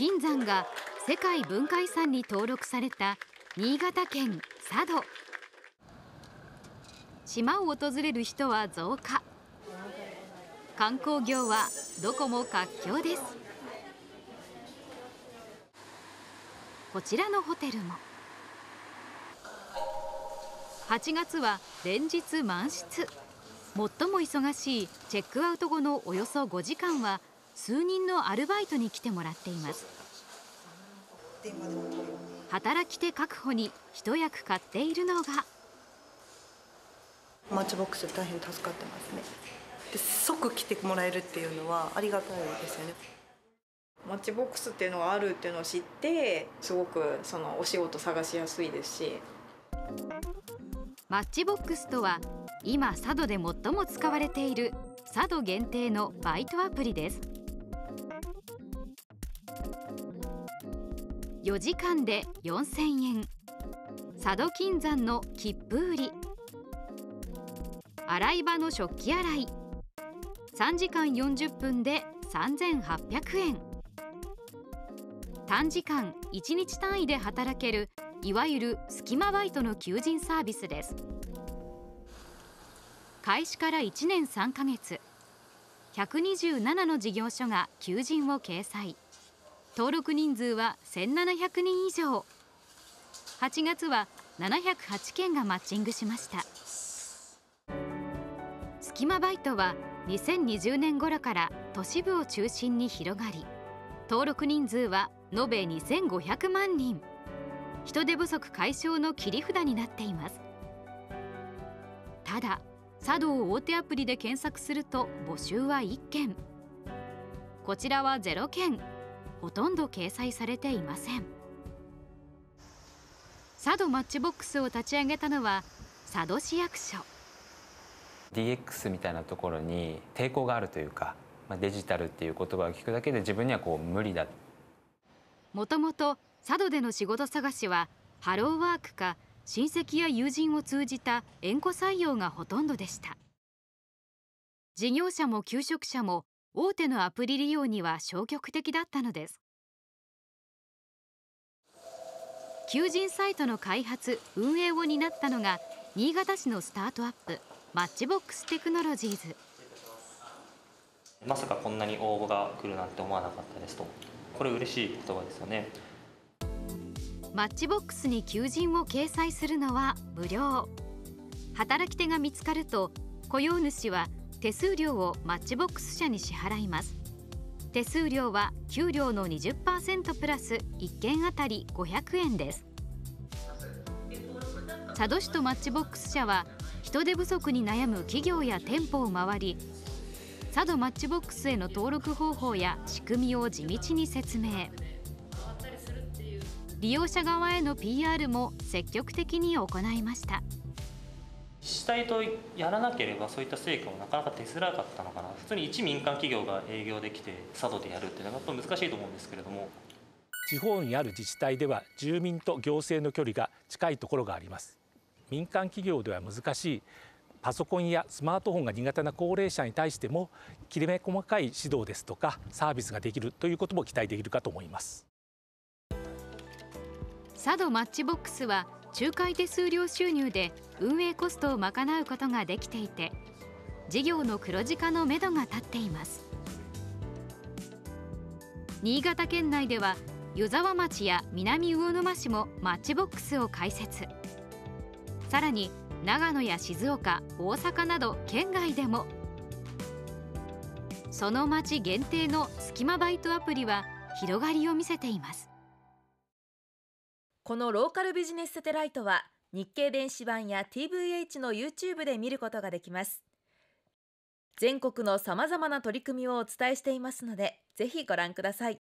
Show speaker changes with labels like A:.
A: 金山が世界文化遺産に登録された新潟県佐渡。島を訪れる人は増加。観光業はどこも活況です。こちらのホテルも。8月は連日満室。最も忙しいチェックアウト後のおよそ5時間は数人のアルバイトに来てもらっています。働き手確保に一役買っているのが。
B: マッチボックス大変助かってますね。で即来てもらえるっていうのはありがたいですよね。
C: マッチボックスっていうのがあるっていうのを知ってすごくそのお仕事探しやすいですし。
A: マッチボックスとは今佐渡で最も使われている佐渡限定のバイトアプリです4時間で4000円。佐渡金山の切符売り。洗い場の食器洗い。3時間40分で3800円。短時間1日単位で働けるいわゆる隙間バイトの求人サービスです。開始から1年3ヶ月。127の事業所が求人を掲載。登録人数は1700人以上。8月は708件がマッチングしました。隙間バイトは2020年頃から都市部を中心に広がり登録人数は延べ2500万人。人手不足解消の切り札になっています。ただ茶道大手アプリで検索すると募集は1件。こちらは0件。ほとんど掲載されていません。佐渡マッチボックスを立ち上げたのは佐渡市役所。
D: DX みたいなところに抵抗があるというかデジタルっていう言葉を聞くだけで自分にはこう無理だ
A: もともと佐渡での仕事探しはハローワークか親戚や友人を通じた縁故採用がほとんどでした。事業者も求職者も大手のアプリ利用には消極的だったのです。求人サイトの開発運営を担ったのが新潟市のスタートアップマッチボックステクノロジーズ。
E: まさかこんなに応募が来るなんて思わなかったですと。これ嬉しい言葉ですよね。
A: マッチボックスに求人を掲載するのは無料。働き手が見つかると雇用主は手数料をマッチボックス社に支払います。手数料は給料の20%プラス1件あたり500円です。佐渡市とマッチボックス社は人手不足に悩む企業や店舗を回り佐渡マッチボックスへの登録方法や仕組みを地道に説明。利用者側への PR も積極的に行いました。
E: 自治体とやらなければそういった成果もなかなか出づらかったのかな。普通に一民間企業が営業できて佐渡でやるっていうのはやっぱ難しいと思うんですけれども。
F: 地方にある自治体では住民と行政の距離が近いところがあります。民間企業では難しい。パソコンやスマートフォンが苦手な高齢者に対してもきめ細かい指導ですとかサービスができるということも期待できるかと思います。
A: 佐渡マッチボックスは仲介手数料収入で運営コストを賄うことができていて事業の黒字化のめどが立っています。新潟県内では湯沢町や南魚沼市もマッチボックスを開設。さらに長野や静岡大阪など県外でも。その町限定の隙間バイトアプリは広がりを見せています。
G: このローカルビジネスサテライトは日経電子版や TVH の YouTube で見ることができます。全国のさまざまな取り組みをお伝えしていますのでぜひご覧ください。